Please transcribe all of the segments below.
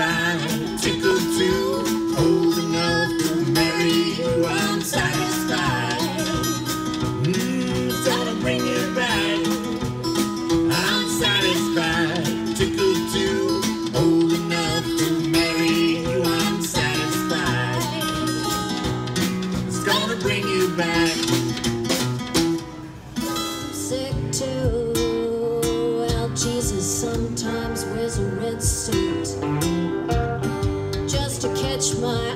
satisfied, tickled too, old enough to marry you. I'm satisfied. Mmm, gonna bring you back. I'm satisfied, tickled too, old enough to marry you. I'm satisfied. It's gonna bring you back. sick too. Well, Jesus sometimes wears a red suit to my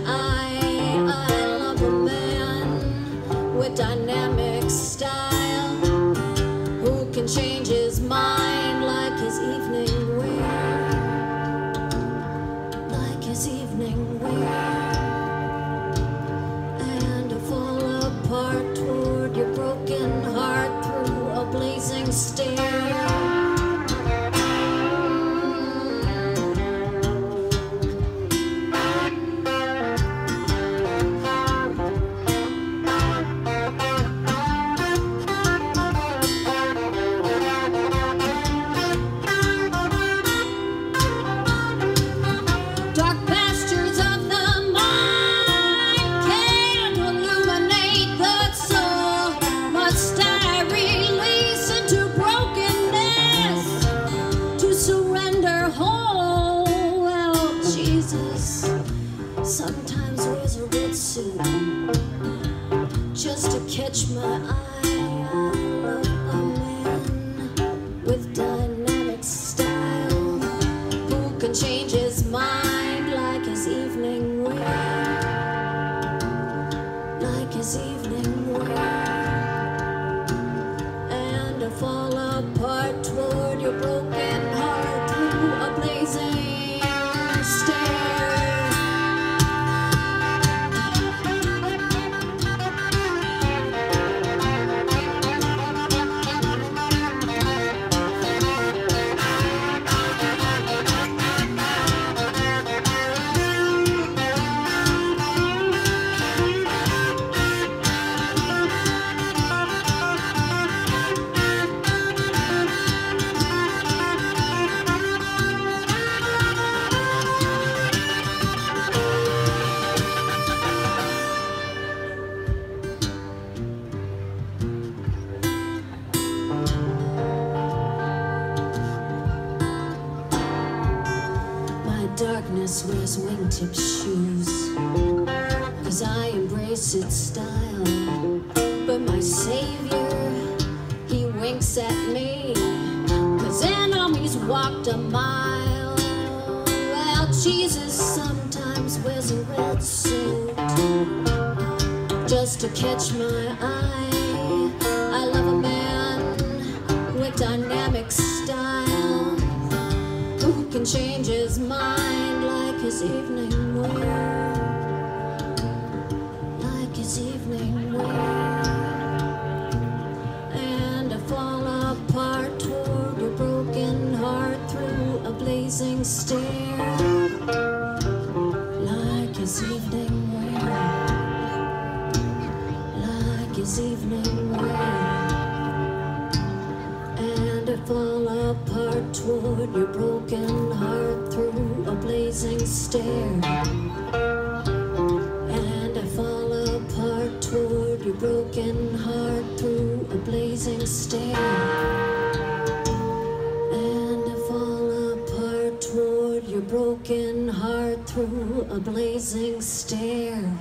just to catch my eye. I love a man with dynamic style who can change his mind like his evening My darkness wears wingtip shoes Cause I embrace its style. But my savior, he winks at me Cause enemies walked a mile. Well, Jesus sometimes wears a red suit Just to catch my eye dynamic style. Who can change his mind like his evening wear, like his evening wear, and to fall apart toward your broken heart through a blazing stare, toward your broken heart through a blazing stare. And to fall apart toward your broken heart through a blazing stare. And to fall apart toward your broken heart through a blazing stare.